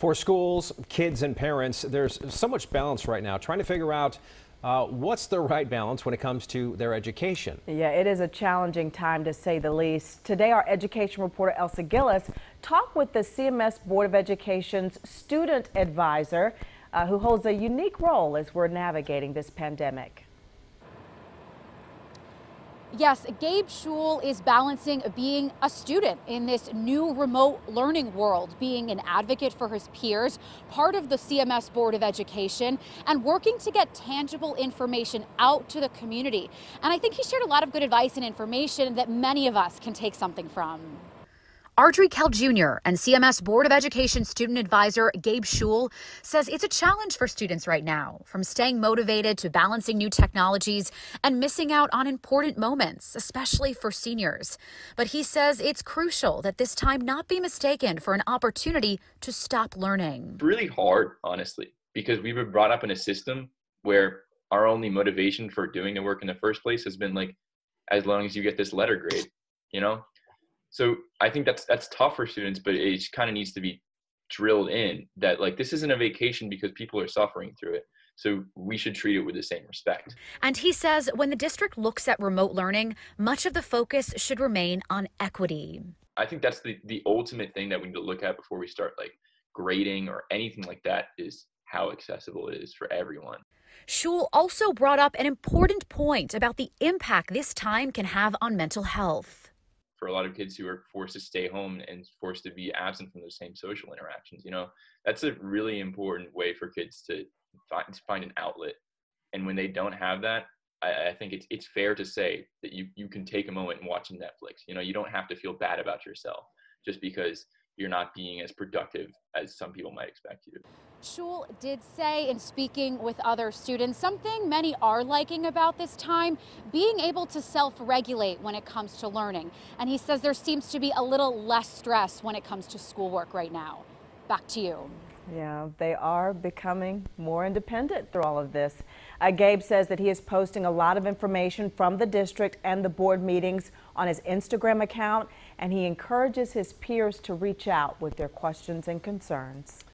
For schools, kids, and parents, there's so much balance right now trying to figure out uh, what's the right balance when it comes to their education. Yeah, it is a challenging time to say the least. Today, our education reporter Elsa Gillis talked with the CMS Board of Education's student advisor, uh, who holds a unique role as we're navigating this pandemic. Yes, Gabe Schul is balancing being a student in this new remote learning world, being an advocate for his peers, part of the CMS Board of Education, and working to get tangible information out to the community. And I think he shared a lot of good advice and information that many of us can take something from. Ardrey Kell Jr. and CMS Board of Education student advisor Gabe Schul says it's a challenge for students right now, from staying motivated to balancing new technologies and missing out on important moments, especially for seniors. But he says it's crucial that this time not be mistaken for an opportunity to stop learning. Really hard, honestly, because we were brought up in a system where our only motivation for doing the work in the first place has been like, as long as you get this letter grade, you know? So I think that's that's tough for students, but it kind of needs to be drilled in that like this isn't a vacation because people are suffering through it. So we should treat it with the same respect. And he says when the district looks at remote learning, much of the focus should remain on equity. I think that's the the ultimate thing that we need to look at before we start like grading or anything like that is how accessible it is for everyone. Schul also brought up an important point about the impact this time can have on mental health for a lot of kids who are forced to stay home and forced to be absent from those same social interactions you know? That's a really important way for kids to find, to find an outlet. And when they don't have that I, I, think it's it's fair to say that you you can take a moment and watch netflix. You know you don't have to feel bad about yourself just because you're not being as productive as some people might expect you to. Schul did say in speaking with other students, something many are liking about this time, being able to self-regulate when it comes to learning. And he says there seems to be a little less stress when it comes to schoolwork right now. Back to you. Yeah, they are becoming more independent through all of this. Uh, Gabe says that he is posting a lot of information from the district and the board meetings on his Instagram account, and he encourages his peers to reach out with their questions and concerns.